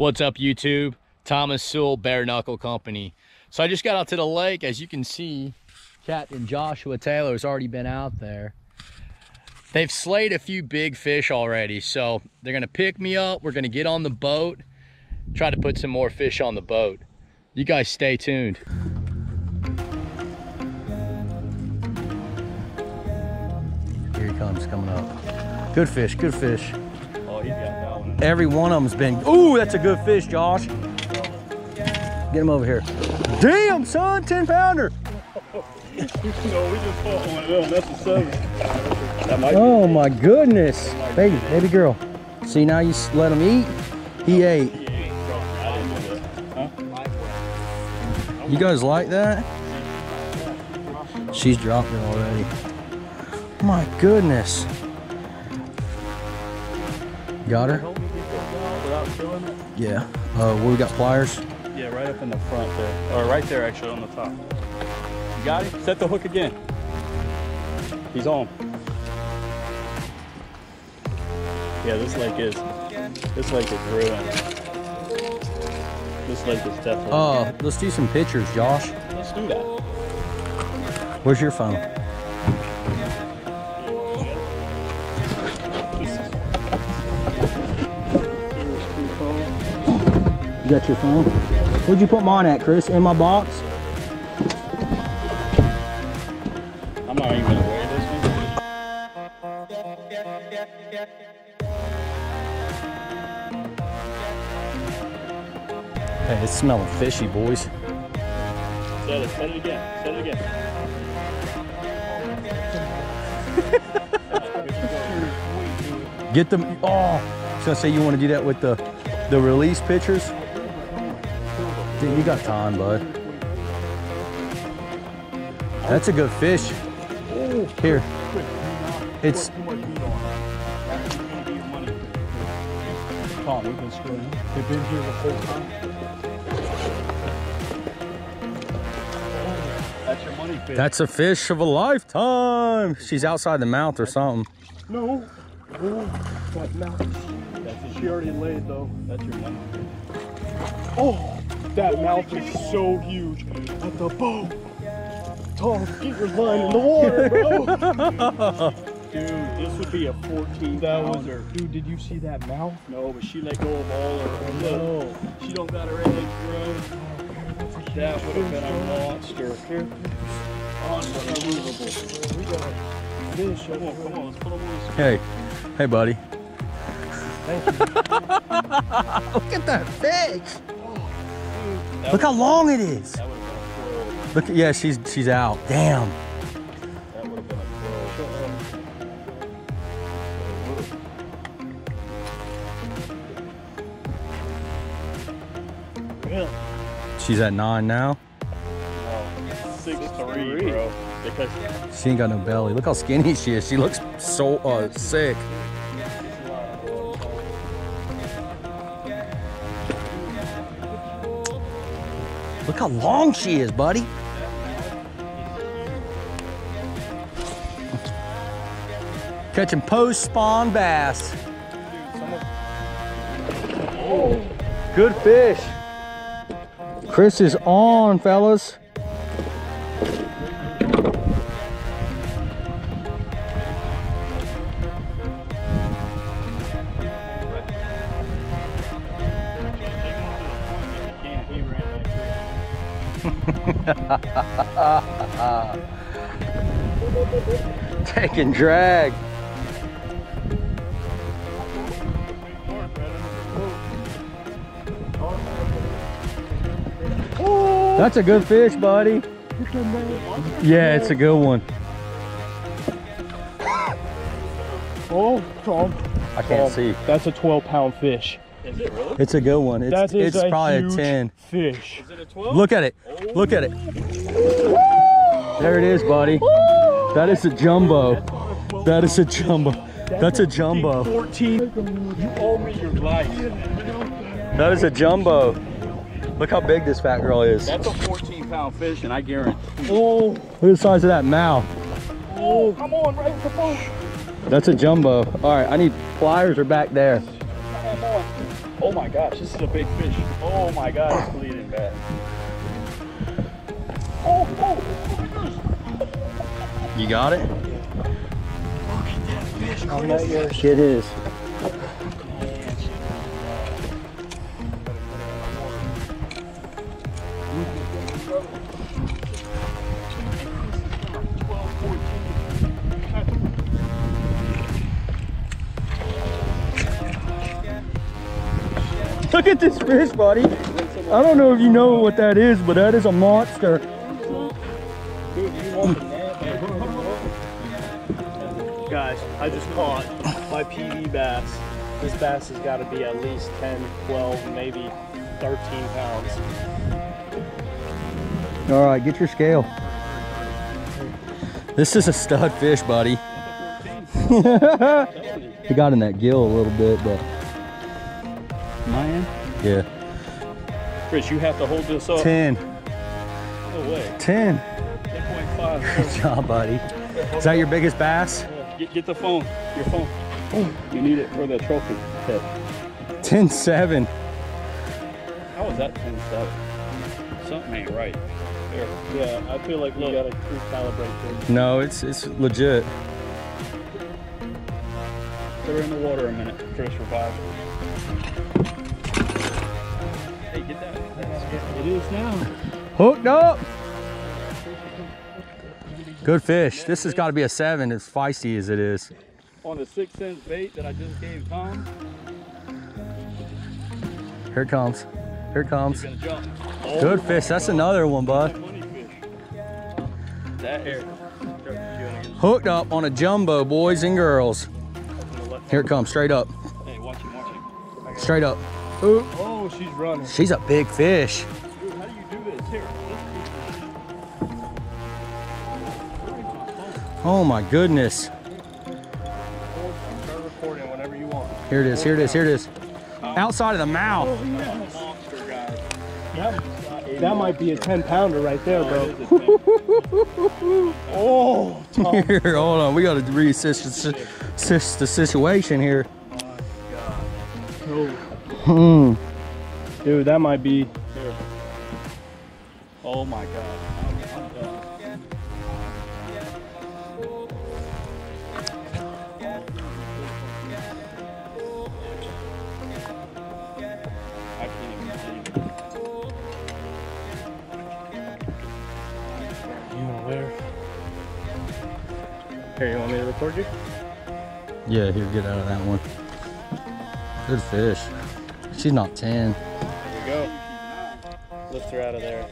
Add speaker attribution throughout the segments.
Speaker 1: What's up YouTube? Thomas Sewell Bare Knuckle Company. So I just got out to the lake. As you can see, Captain Joshua Taylor has already been out there. They've slayed a few big fish already. So they're gonna pick me up. We're gonna get on the boat, try to put some more fish on the boat. You guys stay tuned. Here he comes, coming up. Good fish, good fish. Every one of them's been, ooh, that's a good fish, Josh. Get him over here. Damn, son, 10 pounder. Oh my goodness. Baby, baby girl. See, now you let him eat. He ate. You guys like that? She's dropped already. My goodness. Got her?
Speaker 2: It?
Speaker 1: Yeah. Uh, we got pliers?
Speaker 2: Yeah, right up in the front there. Or right there, actually, on the top. You got it? Set the hook again. He's on. Yeah, this lake is, this lake is ruined. This lake is definitely.
Speaker 1: Uh, let's do some pictures, Josh.
Speaker 2: Let's do that.
Speaker 1: Where's your phone? You got your phone? Where'd you put mine at, Chris? In my box?
Speaker 2: I'm not even gonna wear this one.
Speaker 1: Hey, it's smelling fishy, boys.
Speaker 2: Set it, set it again. Set it again.
Speaker 1: Get them. Oh, I was gonna say you want to do that with the the release pictures. Dude, you got time, bud. That's a good fish. Here. It's
Speaker 2: Tom, we've been screwing. They've been here the whole time. That's your money fish.
Speaker 1: that's a fish of a lifetime. She's outside the mouth or something.
Speaker 2: no. Oh, that mouth. She already laid though. That's your money fish. Oh, that mouth is so huge. At the boat. Tom, get your line in the water, bro. Dude, this would be a 14 pounder.
Speaker 3: Dude, did you see that mouth?
Speaker 2: No, but she let go of all her.
Speaker 3: No.
Speaker 2: She don't got her eggs grown. That would have been a monster. Here. Unbelievable.
Speaker 3: We got fish.
Speaker 2: Come on, come on, let's put them on.
Speaker 1: Hey, hey, buddy.
Speaker 3: Thank you.
Speaker 1: Look at that fish.
Speaker 2: That
Speaker 1: Look how long it is.
Speaker 2: That been a
Speaker 1: Look, yeah, she's she's out. Damn.
Speaker 2: pro. That would have been a pro. Yeah.
Speaker 1: She's at nine now.
Speaker 2: No, six three, bro. Because
Speaker 1: She ain't got no belly. Look how skinny she is. She looks so uh, sick. Look how long she is, buddy. Catching post spawn bass. Good fish. Chris is on, fellas.
Speaker 2: that
Speaker 1: Taking drag. That's a good fish, buddy. Yeah, it's a good one.
Speaker 3: Oh, Tom.
Speaker 1: I can't see.
Speaker 3: That's a 12 pound fish.
Speaker 2: Is it really?
Speaker 1: It's a good one. It's,
Speaker 3: That is
Speaker 1: it's
Speaker 3: a
Speaker 1: probably
Speaker 3: huge
Speaker 1: a 10.
Speaker 3: fish.
Speaker 2: Is it a 12?
Speaker 1: Look at it. Look at it. There it is, buddy. That is a jumbo. That is a jumbo. That's a jumbo.
Speaker 2: 14. You owe me your life.
Speaker 1: That is a jumbo. Look how big this fat girl is.
Speaker 2: That's a 14 pound fish, and I guarantee.
Speaker 3: Oh,
Speaker 1: Look at the size of that mouth.
Speaker 3: oh, come on, right with the phone.
Speaker 1: That's a jumbo. All right, I need pliers are back there.
Speaker 3: Come on.
Speaker 2: Oh my gosh, this is a big fish. Oh my god, it's bleeding bad. Oh, oh, oh
Speaker 1: You got it?
Speaker 3: I'm not yours.
Speaker 1: It is.
Speaker 3: Look at this fish, buddy. I don't know if you know what that is, but that is a monster. Guys, I just caught my PB bass. This bass has got to be at least 10, 12, maybe 13 pounds.
Speaker 1: All right, get your scale. This is a stud fish, buddy. he got in that gill a little bit, but
Speaker 2: Man.
Speaker 1: Yeah.
Speaker 2: Chris, you have to hold this up.
Speaker 1: 10,
Speaker 2: No way.
Speaker 1: 10.
Speaker 2: 10.5.
Speaker 1: Good job, buddy. Is that your biggest bass?
Speaker 2: Get, get the phone. Your phone. You need it for the trophy
Speaker 1: 10, 7.
Speaker 2: How was that 10.7? Something ain't right. There.
Speaker 3: Yeah, I feel like we
Speaker 2: Look.
Speaker 3: got to recalibrate this.
Speaker 1: No, it's it's legit.
Speaker 2: Put her in the water a minute. Chris, revive.
Speaker 3: Is now.
Speaker 1: Hooked up. Good fish. This has got to be a seven, as feisty as it is.
Speaker 2: On the Six Sense bait that I just gave Tom,
Speaker 1: Here it comes. Here it comes.
Speaker 2: gonna. Oh.
Speaker 1: Good fish. That's another one, bud.
Speaker 2: That here.
Speaker 1: Hooked up on a jumbo, boys and girls. Here it comes, straight up.
Speaker 2: Hey, watch him, watch him.
Speaker 1: Straight up. Ooh.
Speaker 3: Oh, she's running.
Speaker 1: She's a big fish. Oh my goodness.
Speaker 3: Start recording whenever you want.
Speaker 1: Here it is, here it is, here it is. Outside of the mouth.
Speaker 2: Guy.
Speaker 3: That, that might be a 10 pounder right there, bro.
Speaker 2: It is a thing.
Speaker 3: Oh,
Speaker 1: Here, hold on. We got to reassess the, situation here. Hmm.
Speaker 3: Dude, that might be.
Speaker 2: Oh my god.
Speaker 3: Here, you want me to?
Speaker 1: Yeah, here, get out of that one. Good fish. She's not 10.
Speaker 3: There you go. Lift her out of there.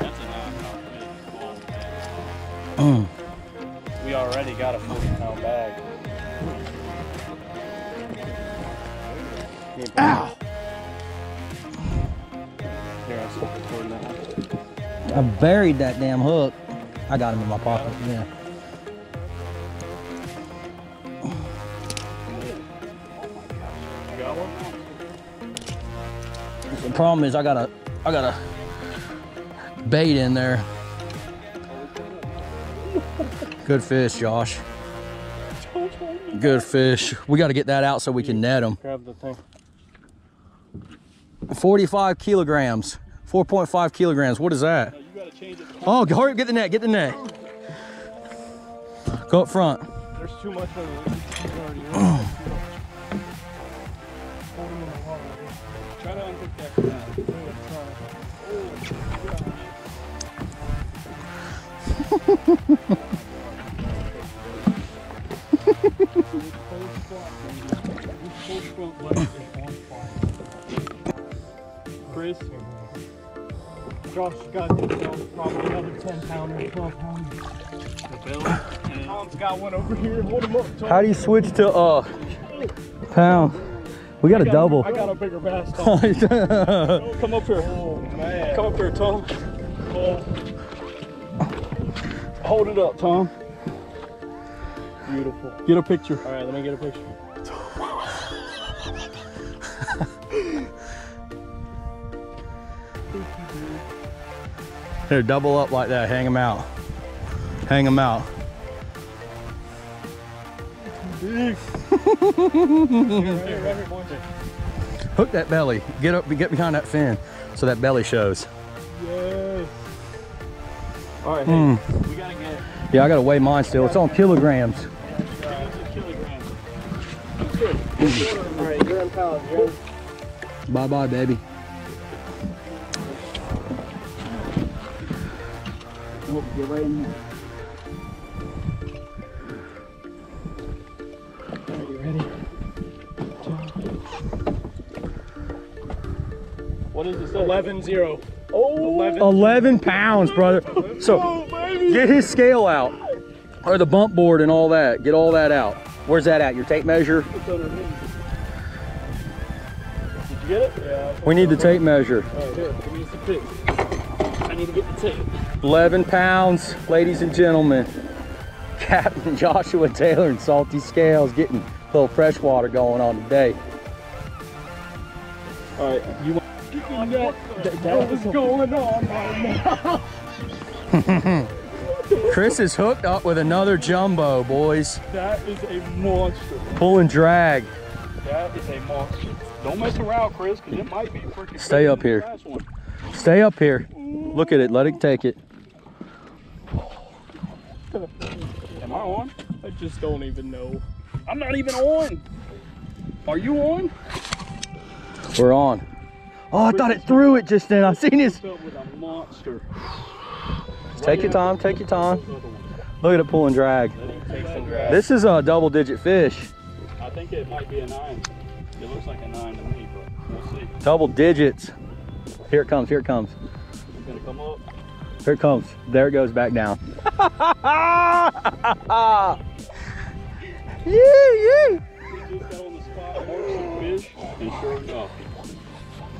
Speaker 2: That's a nine pound
Speaker 1: Mm.
Speaker 3: We already got a 40 pound bag. Ow! Here, I'll stop recording that one.
Speaker 1: I buried that damn hook. I got him in my pocket. Yeah.
Speaker 3: You got one?
Speaker 1: The problem is I got a I got a bait in there. Good fish, Josh. Good fish. We got to get that out so we can net them.
Speaker 3: Grab the thing.
Speaker 1: 45 kilograms. 4.5 kilograms. What is that?
Speaker 2: You gotta change it.
Speaker 1: Oh, hurry up, get the net, get the net. Go up front.
Speaker 3: There's too much of it. It's already running. Hold him in the.
Speaker 2: Try to unhook that from that.
Speaker 3: Do it, try.
Speaker 2: Chris,
Speaker 3: Josh got himself probably another 10 pounder, 12 pounder.
Speaker 2: the bill, and
Speaker 3: Tom's got one over here. Hold him up, Tom.
Speaker 1: How do you switch to uh pound? We got a
Speaker 3: I got-
Speaker 1: double.
Speaker 3: I got a bigger bass, Tom.
Speaker 2: come up here.
Speaker 3: oh, man.
Speaker 2: Come up here, Tom. Oh. Hold it up, Tom.
Speaker 3: Beautiful.
Speaker 2: Get a picture.
Speaker 3: All right, let me get a picture.
Speaker 1: Here, double up like that. Hang them out. Hang them out. Hook that belly. Get up, get behind that fin so that belly shows.
Speaker 2: Yes. All right, hey, hmm. we gotta get
Speaker 1: Yeah, I gotta weigh mine still. It's on kilograms.
Speaker 2: All right, you're in pounds.
Speaker 1: Bye bye, baby.
Speaker 2: Get right in here. Are you ready? What does it say? 11 0. Oh, 11.
Speaker 1: 11 pounds, brother. So
Speaker 2: Oh,
Speaker 1: get his scale out. Or the bump board and all that. Get all that out. Where's that at? Your tape measure?
Speaker 2: It's. Did you get it? Yeah.
Speaker 1: We need the tape measure.
Speaker 2: I need to get the tape.
Speaker 1: 11 pounds, ladies and gentlemen. Captain Joshua Taylor and Salty Scales getting a little fresh water going on today.
Speaker 2: All right, you want that, that, that was going on right now.
Speaker 1: Chris is hooked up with another jumbo, boys.
Speaker 2: That is a monster.
Speaker 1: Pull and drag.
Speaker 2: That is a monster. Don't mess around, Chris, because it might be freaking.
Speaker 1: Stay up here.
Speaker 2: than the last one.
Speaker 1: Stay up here. Look at it. Let it take it.
Speaker 2: Am I on? I just don't even know. I'm not even on. Are you on?
Speaker 1: We're on. Oh, I thought it threw it just then. I seen his.
Speaker 2: Filled with a monster.
Speaker 1: Take your time. Take your time. Look at it pull and drag.
Speaker 2: Take some grass.
Speaker 1: This is a double digit fish.
Speaker 2: I think it might be a nine. It looks like a nine to me, but we'll see.
Speaker 1: Double digits. Here it comes. Here it comes.
Speaker 2: It's gonna come up.
Speaker 1: Here it comes. There it goes back down. yeah, yeah.
Speaker 2: We just got on the spot, marked fish, and sure enough,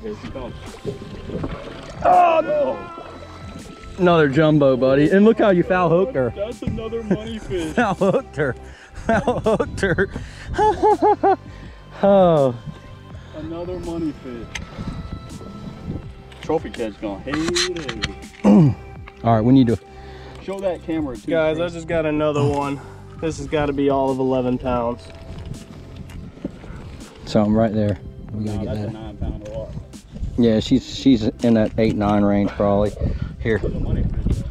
Speaker 2: here she comes.
Speaker 1: Oh, no. Another jumbo, buddy. And look how you foul hooked her.
Speaker 2: That's another money fish.
Speaker 1: Foul hooked her. Foul hooked her. oh.
Speaker 2: Another money fish. Trophy catch going. Hey, hey.
Speaker 1: All right, we need to.
Speaker 2: Show that camera too.
Speaker 3: Guys, I just got another one. This has got to be all of 11 pounds.
Speaker 1: Something right there. We gotta get
Speaker 2: that's a
Speaker 1: that.
Speaker 2: nine pounder lot.
Speaker 1: Yeah, she's she's in that eight nine range probably. Here.
Speaker 2: The money fish.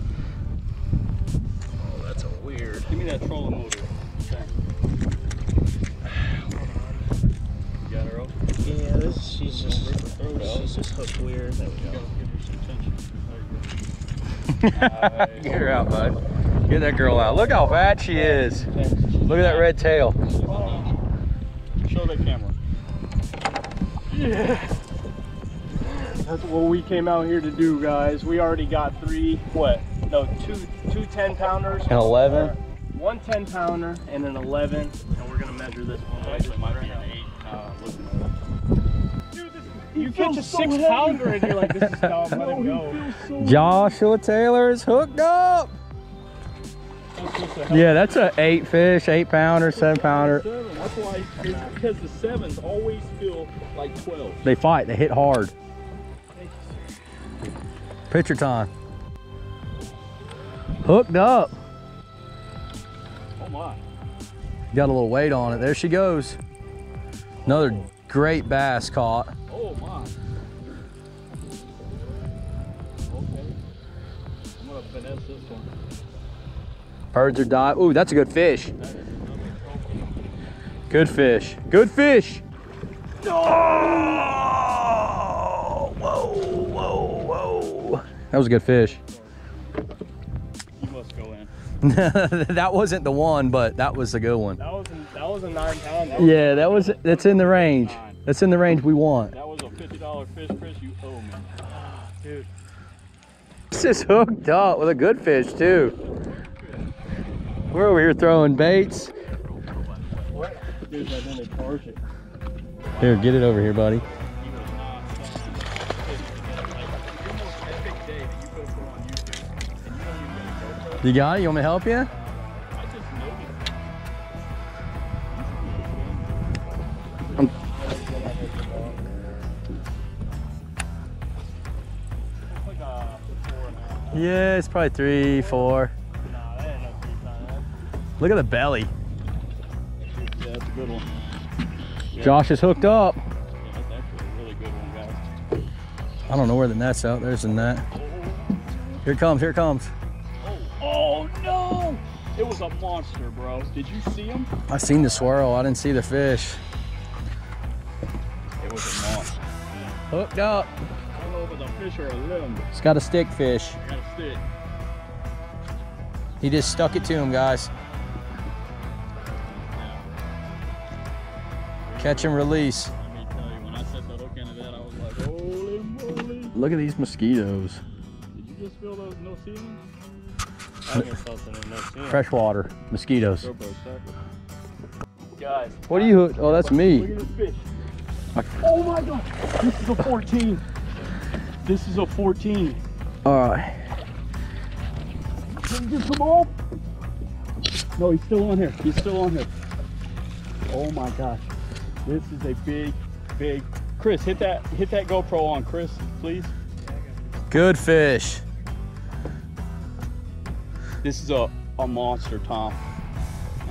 Speaker 2: Oh, that's a weird. Give me that trolling motor. Okay. You got her open?
Speaker 3: Yeah, this she's just she's just hooked weird. There we
Speaker 2: You
Speaker 3: go.
Speaker 2: give her some attention. There you go.
Speaker 1: Get her out, bud. Get that girl out. Look how fat she is. Look at that red tail.
Speaker 2: Show that camera. Yeah. That's what we came out here to do, guys. We already got three, what? No, two, two 10 pounders.
Speaker 1: An 11?
Speaker 3: One 10 pounder and an 11, and we're gonna measure this one.
Speaker 2: Actually, might be an eight. Uh, looking at it.
Speaker 3: You catch a six pounder and you're like, this is dumb, let him go.
Speaker 1: Joshua Taylor is hooked up. Yeah, that's a eight fish, eight pounder, seven pounder.
Speaker 2: Seven. That's why, it's because the sevens always feel like 12.
Speaker 1: They fight. They hit hard. Picture time. Hooked up.
Speaker 2: Oh my.
Speaker 1: Got a little weight on it. There she goes. Another great bass caught.
Speaker 2: Oh my. Okay. I'm gonna finesse this one.
Speaker 1: Birds are dive. Ooh, that's a good fish.
Speaker 2: That is another trophy.
Speaker 1: Good fish. Good fish. Oh! Whoa, whoa, whoa. That was a good fish.
Speaker 2: You must go in.
Speaker 1: that wasn't the one, but that was a good one.
Speaker 3: That was a, that was a nine pounder.
Speaker 1: Yeah, that was that's in the range. That's in the range we want.
Speaker 2: That was a $50 fish, Chris. You owe me.
Speaker 3: Dude,
Speaker 1: This is hooked up with a good fish too. We're over here throwing baits.
Speaker 2: Dude, I didn't charge it.
Speaker 1: Here, get it over here, buddy.
Speaker 2: He was not. Like, you're more epic day that you could have put on YouTube. And you don't even get a GoPro.
Speaker 1: You got it? You want me to help you? Yeah, it's probably three, four.
Speaker 3: nah, that ain't no three pounder.
Speaker 1: Look at the belly.
Speaker 2: Yeah, a good one.
Speaker 1: Josh is hooked up.
Speaker 2: Yeah, that's actually a really good one, guys.
Speaker 1: I don't know where the net's out. There's the net. Here it comes, here it comes.
Speaker 2: Oh, oh no! It was a monster, bro. Did you see him?
Speaker 1: I seen the swirl. I didn't see the fish.
Speaker 2: It was a monster.
Speaker 1: Hooked up.
Speaker 2: I don't know if it's a fish or a limb.
Speaker 1: It's got a stick fish.
Speaker 2: I stick.
Speaker 1: He just stuck it to him, guys. Catch and release.
Speaker 2: Let me tell you, when I set the hook into that, I was like, holy moly.
Speaker 1: Look at these mosquitoes.
Speaker 2: Did you just feel those no ceiling? I just felt it no ceiling.
Speaker 1: Freshwater mosquitoes.
Speaker 2: Guys,
Speaker 1: What are you? hook- Oh, that's
Speaker 2: look
Speaker 1: me.
Speaker 2: at this fish. Oh my god, this is a 14. This is a 14.
Speaker 1: All right.
Speaker 2: You get some off? No, he's still on here. He's still on here. Oh my gosh. This is a big, big. Chris, hit that hit that GoPro on, Chris, please.
Speaker 1: Good fish.
Speaker 2: This is a, a monster, Tom.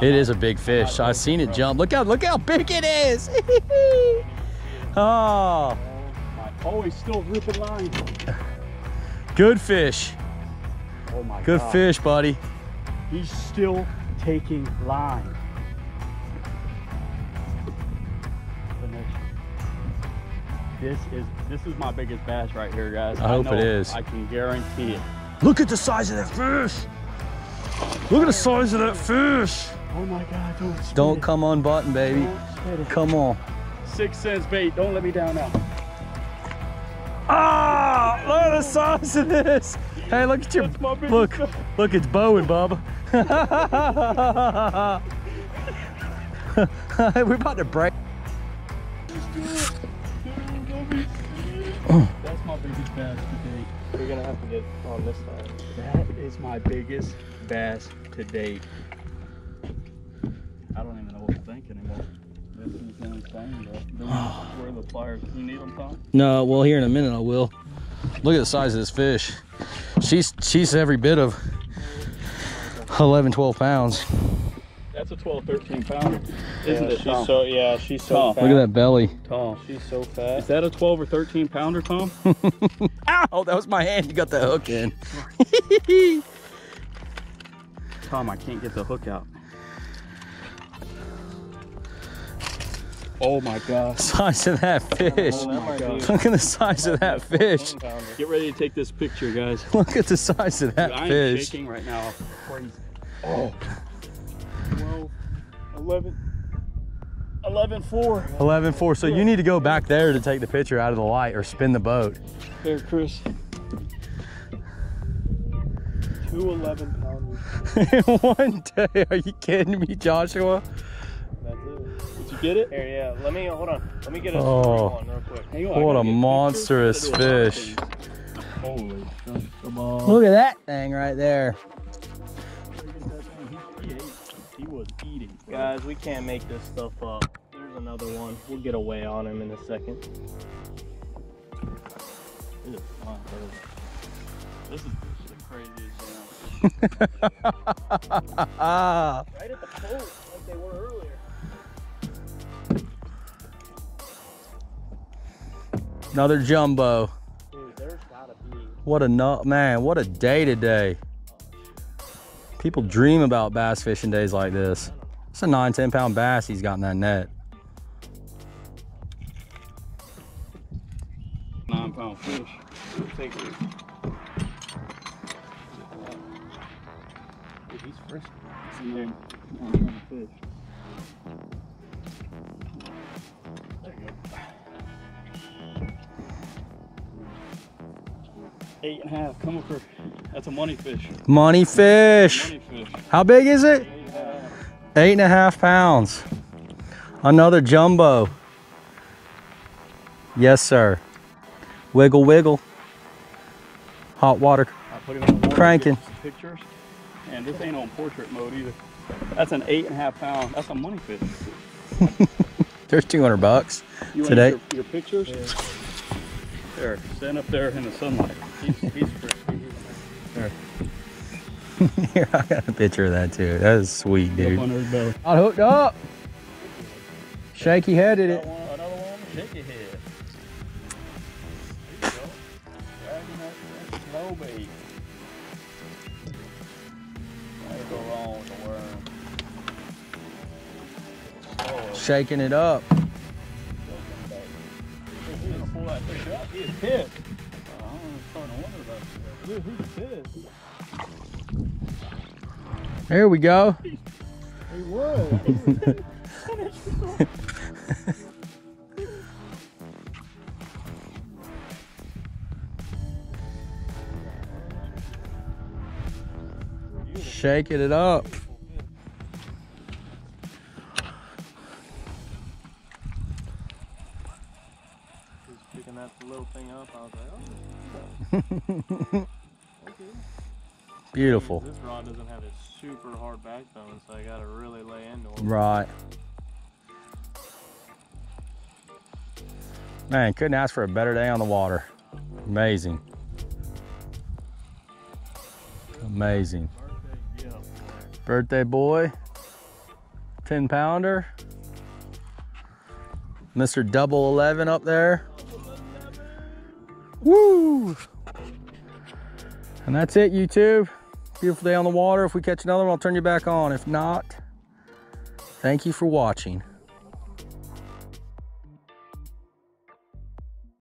Speaker 1: It is a big fish. I've seen it jump. Look out! Look how big it is. oh,
Speaker 2: Oh my oh he's still ripping line.
Speaker 1: good fish.
Speaker 2: Oh my
Speaker 1: Good
Speaker 2: God.
Speaker 1: fish, buddy.
Speaker 2: He's still taking line. This is this is my biggest bass right here, guys.
Speaker 1: I hope it is.
Speaker 2: I can guarantee it.
Speaker 1: Look at the size of that fish. Look at the size of that fish.
Speaker 2: Oh my God! Don't
Speaker 1: Don't
Speaker 2: it.
Speaker 1: come on button, baby.
Speaker 2: Don't spit it.
Speaker 1: Come on.
Speaker 2: Six Sense bait. Don't let me down now.
Speaker 1: Ah, look at the size of this. Hey, look at your
Speaker 2: That's
Speaker 1: look.
Speaker 2: bass.
Speaker 1: Look, it's Bowen, Bubba. We're about to break.
Speaker 2: That's my biggest bass to date.
Speaker 3: We're gonna have to get on this side.
Speaker 2: That is my biggest bass to date. I don't even know what to think anymore. This is insane, bro. We where the pliers? You need them, Tom?
Speaker 1: No, well, here in a minute I will. Look at the size of this fish. She's she's every bit of 11, 12 pounds.
Speaker 2: That's a 12, 13 pounder, isn't
Speaker 3: Yeah,
Speaker 2: it,
Speaker 3: she's
Speaker 2: Tom?
Speaker 3: so yeah, she's so
Speaker 2: Tom.
Speaker 3: fat.
Speaker 1: Look at that belly.
Speaker 2: Tom,
Speaker 3: She's so fat.
Speaker 2: is that a 12 or 13 pounder, Tom?
Speaker 1: Ow, that was my hand. You got the hook in.
Speaker 2: Tom, I can't get the hook out. Oh my gosh.
Speaker 1: size of that fish.
Speaker 3: Oh, that might be-
Speaker 1: Look at the size of that fish.
Speaker 2: Get ready to take this picture, guys.
Speaker 1: Look at the size of that
Speaker 2: I am
Speaker 1: fish.
Speaker 2: shaking right now. Crazy. Oh. 12, 11, 11, 4.
Speaker 1: 11 4. So you need to go back there to take the picture out of the light or spin the boat.
Speaker 2: There, Chris.
Speaker 3: Two 11 pounders.
Speaker 1: One day. Are you kidding me, Joshua?
Speaker 3: That's it.
Speaker 2: Did you get it?
Speaker 3: Here, yeah. Let me hold on. Let me get a
Speaker 1: Oh.
Speaker 3: one real quick.
Speaker 2: Hang
Speaker 1: What a monstrous
Speaker 2: Gotta do a lot of
Speaker 1: fish.
Speaker 2: Holy. Come on.
Speaker 1: Look at that thing right there.
Speaker 2: He was eating.
Speaker 3: Guys, we can't make this stuff up. There's another one. We'll get away on him in a second.
Speaker 2: It is fun, bro. This is the craziest thing.
Speaker 1: Ah.
Speaker 3: Right at the post,
Speaker 1: Another jumbo.
Speaker 3: Dude, there's gotta be.
Speaker 1: What a nut, man. What a day today. People dream about bass fishing days like this. It's a nine, 10 pound bass he's got in that net.
Speaker 2: Nine pound fish.
Speaker 3: Take it. Dude, he's frisky.
Speaker 2: It's a nine, nine pound fish. Eight and a half. Come over. That's a money fish.
Speaker 1: Money fish.
Speaker 2: Money fish.
Speaker 1: How big is it?
Speaker 3: Eight and a half.
Speaker 1: Eight and a half pounds. Another jumbo. Yes, sir. Wiggle, wiggle. Hot water.
Speaker 2: I put him in water.
Speaker 1: Cranking.
Speaker 2: Pictures. And this ain't on portrait mode either. That's an eight and a half pound. That's a money fish.
Speaker 1: There's 200 bucks.
Speaker 2: You
Speaker 1: Today?
Speaker 2: Your, your pictures? There, stand up there in the sunlight. He's, he's frisky.
Speaker 1: Here, I got a picture of that too. That is sweet,
Speaker 2: Up
Speaker 1: dude.
Speaker 2: under his belly.
Speaker 1: Got hooked up. Shaky headed
Speaker 2: Got
Speaker 1: it.
Speaker 2: one, another one shaky head. There you go. Dragging that, that slow bait. Can't go wrong with the worm. Oh,
Speaker 1: Shaking it up.
Speaker 2: He's gonna pull that fish up. He is pissed. Dude.
Speaker 1: There we go.
Speaker 3: Hey, whoa.
Speaker 1: Shaking it up. Beautiful.
Speaker 3: This rod doesn't have a super hard backbone, so I gotta really lay into him.
Speaker 1: Right. Man, couldn't ask for a better day on the water. Amazing. Amazing. Birthday boy. 10 pounder. Mr. Double 11 up there. Woo! And that's it, YouTube. Beautiful day on the water. If we catch another one, I'll turn you back on. If not, thank you for watching.